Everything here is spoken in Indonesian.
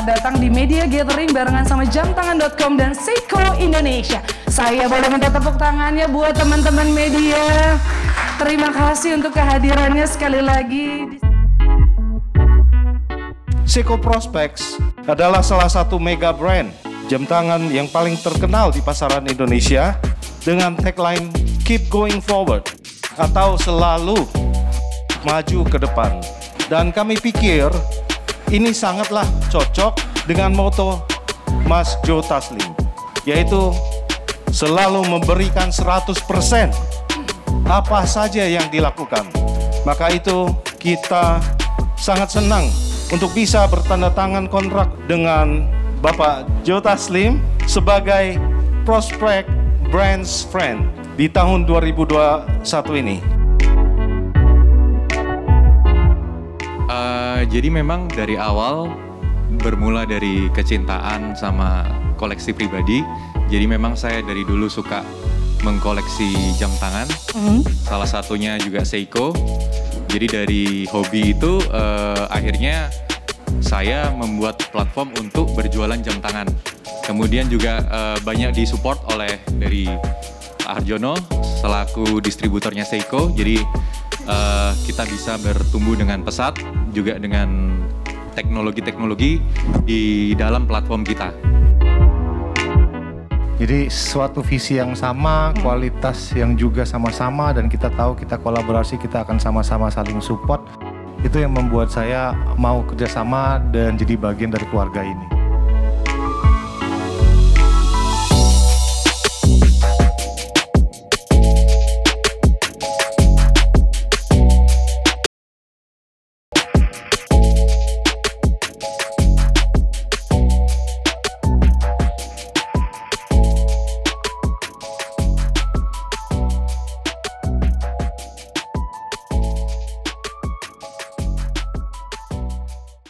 Media Gathering barengan sama jamtangan.com dan Seiko Indonesia. Saya boleh minta tepuk tangannya buat teman-teman media. Terima kasih untuk kehadirannya sekali lagi. Seiko Prospects adalah salah satu mega brand jam tangan yang paling terkenal di pasaran Indonesia dengan tagline Keep Going Forward atau selalu maju ke depan. Dan kami pikir ini sangatlah cocok dengan moto Mas Joe Taslim, yaitu selalu memberikan 100% apa saja yang dilakukan. Maka itu kita sangat senang untuk bisa bertanda tangan kontrak dengan Bapak Joe Taslim sebagai Prospect Brands Friend di tahun 2021 ini. Jadi memang dari awal bermula dari kecintaan sama koleksi pribadi. Jadi memang saya dari dulu suka mengkoleksi jam tangan. Mm. Salah satunya juga Seiko. Jadi dari hobi itu uh, akhirnya saya membuat platform untuk berjualan jam tangan. Kemudian juga uh, banyak disupport oleh dari Arjono selaku distributornya Seiko. Jadi uh, kita bisa bertumbuh dengan pesat juga dengan teknologi-teknologi di dalam platform kita. Jadi suatu visi yang sama, kualitas yang juga sama-sama dan kita tahu kita kolaborasi kita akan sama-sama saling support. Itu yang membuat saya mau kerjasama dan jadi bagian dari keluarga ini.